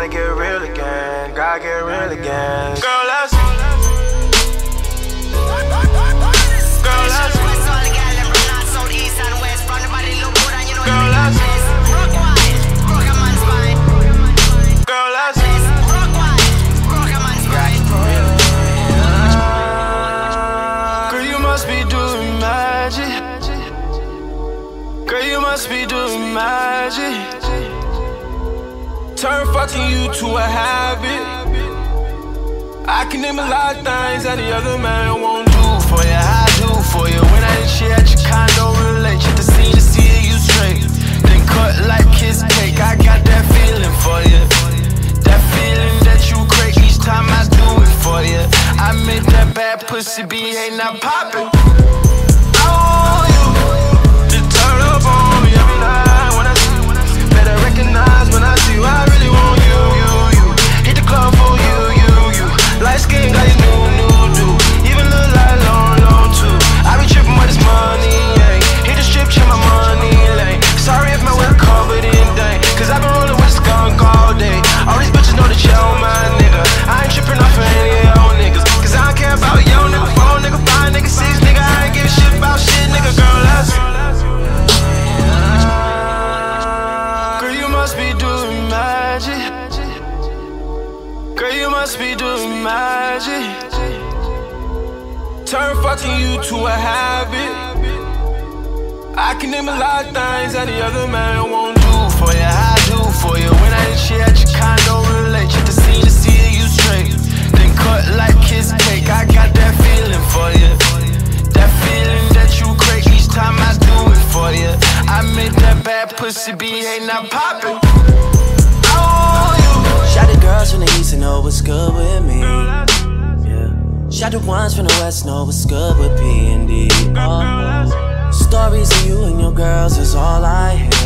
Gotta get real again, gotta get real again. Girl, let's. Girl, let's. Girl, must be doing magic. Turn fucking you to a habit. I can name a lot of things that the other man won't do for you. I do for you. When I ain't shit at your condo, relate. Check the scene to see you straight. Then cut like kiss cake. I got that feeling for you. That feeling that you crave each time I do it for you. I made that bad pussy be ain't not popping. Must be doing magic. Girl, you must be doing magic. Turn fucking you to a habit. I can name a lot of things that the other man won't do for you. I do for you. When I ain't shit at your condo, relate. Check the scene to see you straight. Then cut like kiss cake. I got that feeling for you. That feeling that you crave each time I do it for you. I that bad pussy be ain't not you. Shout the girls from the east and know what's good with me. Yeah. Shout the ones from the west know what's good with P and D. Oh. Stories of you and your girls is all I hear.